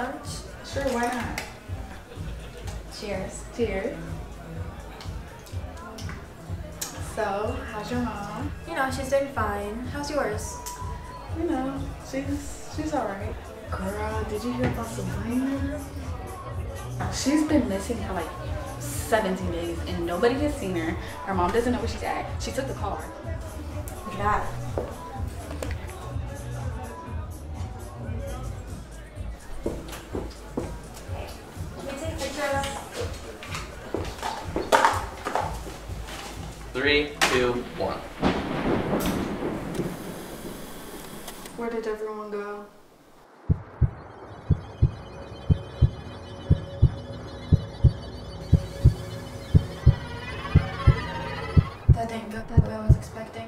punch? Sure, why not? Cheers. Cheers. So, how's your mom? You know, she's doing fine. How's yours? You know, she's she's alright. Girl, did you hear about Sabrina? She's been missing for like 17 days and nobody has seen her. Her mom doesn't know where she's at. She took the car. Look at that. Three, two, one. Where did everyone go? That didn't go that way I was expecting.